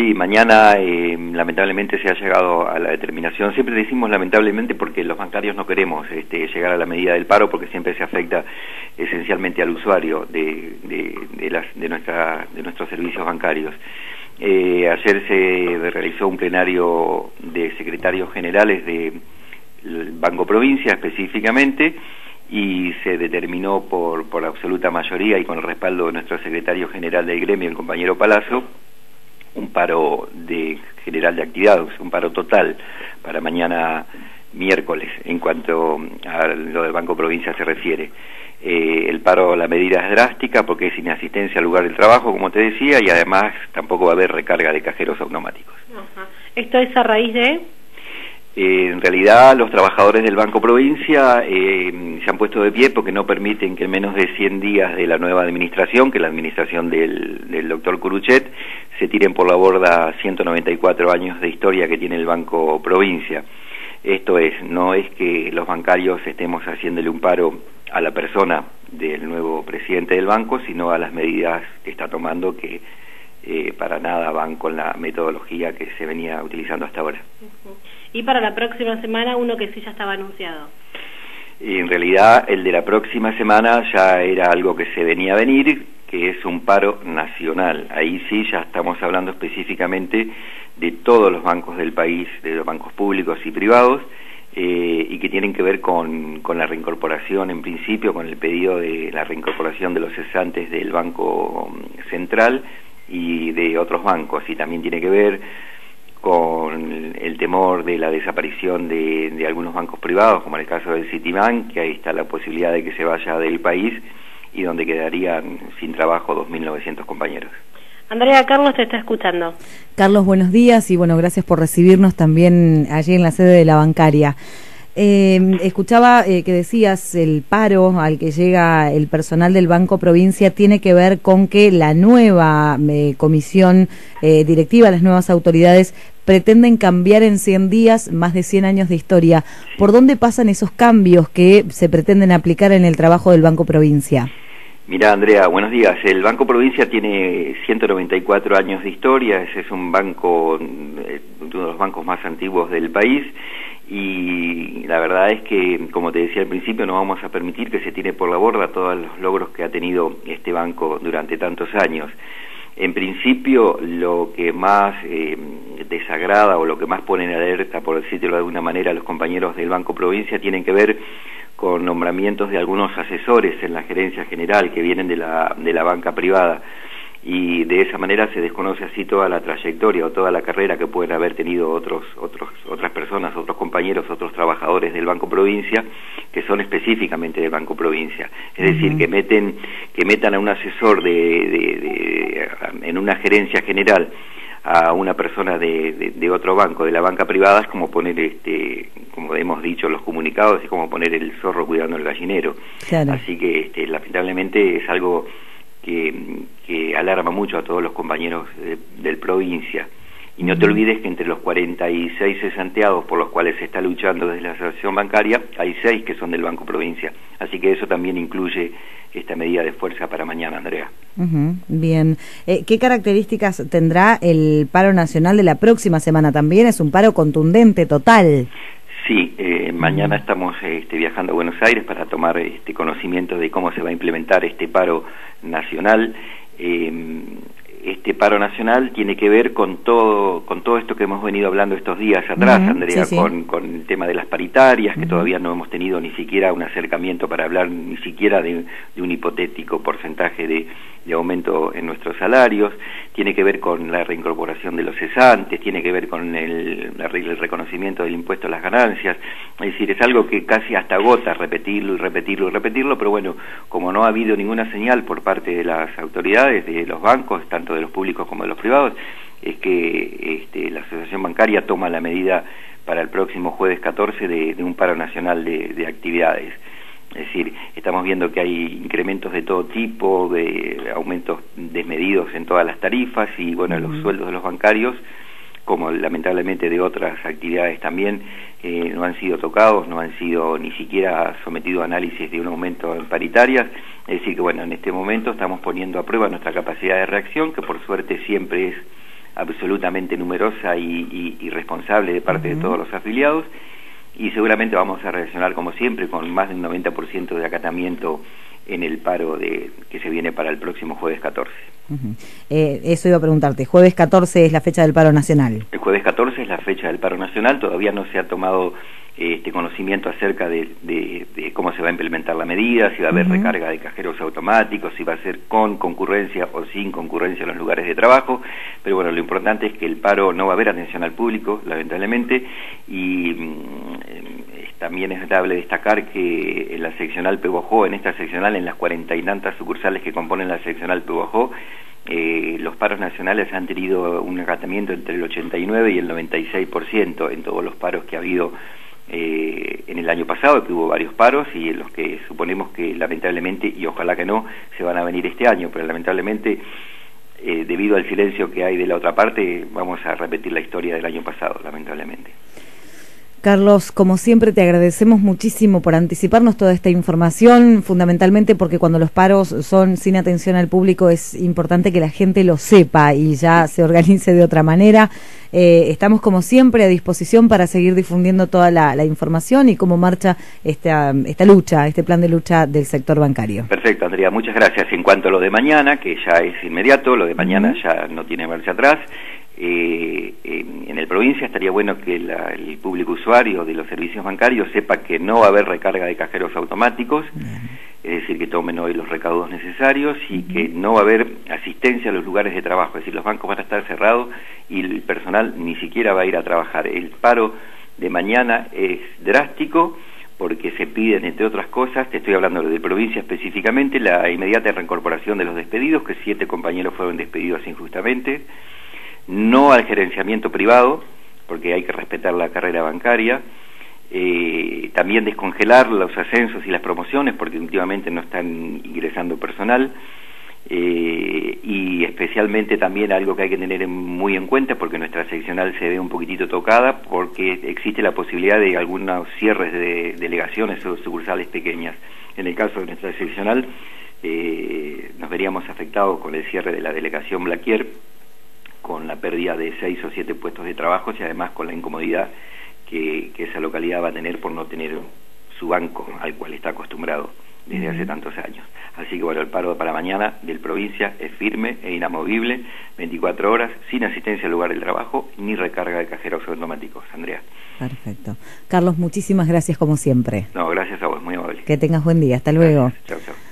Sí, mañana eh, lamentablemente se ha llegado a la determinación. Siempre decimos lamentablemente porque los bancarios no queremos este, llegar a la medida del paro porque siempre se afecta esencialmente al usuario de, de, de, de nuestros servicios bancarios. Eh, ayer se realizó un plenario de secretarios generales del Banco Provincia específicamente y se determinó por, por absoluta mayoría y con el respaldo de nuestro secretario general del gremio, el compañero Palazzo, un paro de general de actividades, un paro total para mañana miércoles en cuanto a lo del Banco Provincia se refiere. Eh, el paro, la medida es drástica porque es inasistencia al lugar del trabajo, como te decía, y además tampoco va a haber recarga de cajeros automáticos. ¿Esto es a raíz de...? Eh, en realidad, los trabajadores del Banco Provincia eh, se han puesto de pie porque no permiten que en menos de 100 días de la nueva administración, que es la administración del, del doctor Curuchet, se tiren por la borda 194 años de historia que tiene el Banco Provincia. Esto es, no es que los bancarios estemos haciéndole un paro a la persona del nuevo presidente del banco, sino a las medidas que está tomando que eh, para nada van con la metodología que se venía utilizando hasta ahora y para la próxima semana uno que sí ya estaba anunciado. en realidad el de la próxima semana ya era algo que se venía a venir, que es un paro nacional. Ahí sí ya estamos hablando específicamente de todos los bancos del país, de los bancos públicos y privados, eh, y que tienen que ver con, con la reincorporación, en principio, con el pedido de la reincorporación de los cesantes del Banco Central y de otros bancos, y también tiene que ver con el temor de la desaparición de, de, algunos bancos privados, como en el caso del Citibank, que ahí está la posibilidad de que se vaya del país y donde quedarían sin trabajo 2.900 compañeros. Andrea, Carlos te está escuchando. Carlos, buenos días y bueno, gracias por recibirnos también allí en la sede de la bancaria. Eh, escuchaba eh, que decías el paro al que llega el personal del Banco Provincia tiene que ver con que la nueva eh, comisión eh, directiva, las nuevas autoridades pretenden cambiar en 100 días más de 100 años de historia. ¿Por dónde pasan esos cambios que se pretenden aplicar en el trabajo del Banco Provincia? Mira, Andrea, buenos días. El Banco Provincia tiene 194 años de historia, ese es un banco, uno de los bancos más antiguos del país y la verdad es que, como te decía al principio, no vamos a permitir que se tire por la borda todos los logros que ha tenido este banco durante tantos años. En principio, lo que más eh, desagrada o lo que más pone en alerta, por decirlo de alguna manera, a los compañeros del Banco Provincia tienen que ver con nombramientos de algunos asesores en la gerencia general que vienen de la, de la banca privada y de esa manera se desconoce así toda la trayectoria o toda la carrera que pueden haber tenido otros, otros, otras personas, otros compañeros, otros trabajadores del Banco Provincia que son específicamente del Banco Provincia. Es decir, que meten, que metan a un asesor de, de, en una gerencia general a una persona de, de, otro banco, de la banca privada, es como poner, este, como hemos dicho los comunicados, es como poner el zorro cuidando el gallinero. Así que este, lamentablemente es algo que, que alarma mucho a todos los compañeros del provincia. Y no te olvides que entre los 46 cesanteados por los cuales se está luchando desde la asociación bancaria, hay seis que son del Banco Provincia. Así que eso también incluye esta medida de fuerza para mañana, Andrea. bien. Eh, ¿Qué características tendrá el paro nacional de la próxima semana? También es un paro contundente, total. Sí, eh, mañana estamos este, viajando a Buenos Aires para tomar este conocimiento de cómo se va a implementar este paro nacional. Eh, este paro nacional tiene que ver con todo con todo esto que hemos venido hablando estos días atrás, Andrea, Con, con el tema de las paritarias, que todavía no hemos tenido ni siquiera un acercamiento para hablar ni siquiera de, un hipotético porcentaje de, aumento en nuestros salarios, tiene que ver con la reincorporación de los cesantes, tiene que ver con el, el reconocimiento del impuesto a las ganancias, es decir, es algo que casi hasta agota repetirlo y repetirlo y repetirlo, pero bueno, como no ha habido ninguna señal por parte de las autoridades, de los bancos, tanto de los públicos como de los privados, es que este, la Asociación Bancaria toma la medida para el próximo jueves 14 de, un paro nacional de, actividades. Es decir, estamos viendo que hay incrementos de todo tipo, de aumentos desmedidos en todas las tarifas y, bueno, los sueldos de los bancarios, como lamentablemente de otras actividades también, eh, no han sido tocados, no han sido ni siquiera sometidos a análisis de un aumento en paritarias. Es decir, que bueno, en este momento estamos poniendo a prueba nuestra capacidad de reacción, que por suerte siempre es absolutamente numerosa y, responsable de parte de todos los afiliados y seguramente vamos a reaccionar como siempre con más del 90% de acatamiento en el paro de, que se viene para el próximo jueves 14. Eh, eso iba a preguntarte, jueves 14 es la fecha del paro nacional. El jueves 14 es la fecha del paro nacional, todavía no se ha tomado este conocimiento acerca de, cómo se va a implementar la medida, si va a haber recarga de cajeros automáticos, si va a ser con concurrencia o sin concurrencia en los lugares de trabajo, pero bueno, lo importante es que el paro no va a haber atención al público, lamentablemente, y mm, también es notable destacar que en la seccional Peguajó, en esta seccional, en las cuarenta y tantas sucursales que componen la seccional Peguajó, eh, los paros nacionales han tenido un acatamiento entre el 89 y el 96% en todos los paros que ha habido eh, en el año pasado, que hubo varios paros y en los que suponemos que lamentablemente, y ojalá que no, se van a venir este año, pero lamentablemente, eh, debido al silencio que hay de la otra parte, vamos a repetir la historia del año pasado, lamentablemente. Carlos, como siempre te agradecemos muchísimo por anticiparnos toda esta información, fundamentalmente porque cuando los paros son sin atención al público es importante que la gente lo sepa y ya se organice de otra manera. Eh, estamos como siempre a disposición para seguir difundiendo toda la, información y cómo marcha esta, esta lucha, este plan de lucha del sector bancario. Perfecto, Andrea, muchas gracias. En cuanto a lo de mañana, que ya es inmediato, lo de mañana ya no tiene marcha atrás. Eh, en el provincia estaría bueno que el público usuario de los servicios bancarios sepa que no va a haber recarga de cajeros automáticos, es decir, que tomen hoy los recaudos necesarios y que no va a haber asistencia a los lugares de trabajo, es decir, los bancos van a estar cerrados y el personal ni siquiera va a ir a trabajar. El paro de mañana es drástico porque se piden, entre otras cosas, te estoy hablando de provincia específicamente, la inmediata reincorporación de los despedidos, que siete compañeros fueron despedidos injustamente, no al gerenciamiento privado, porque hay que respetar la carrera bancaria, eh, también descongelar los ascensos y las promociones, porque últimamente no están ingresando personal, eh, y especialmente también algo que hay que tener muy en cuenta, porque nuestra seccional se ve un poquitito tocada, porque existe la posibilidad de algunos cierres de delegaciones o sucursales pequeñas. En el caso de nuestra seccional, eh, nos veríamos afectados con el cierre de la delegación Blaquier, con la pérdida de seis o siete puestos de trabajo y además con la incomodidad que, esa localidad va a tener por no tener su banco al cual está acostumbrado desde hace tantos años. Así que bueno, el paro para mañana del provincia es firme e inamovible, 24 horas, sin asistencia al lugar del trabajo ni recarga de cajeros automáticos. Andrea. Perfecto. Carlos, muchísimas gracias como siempre. No, gracias a vos, muy amable. Que tengas buen día, hasta luego. Chao, chao.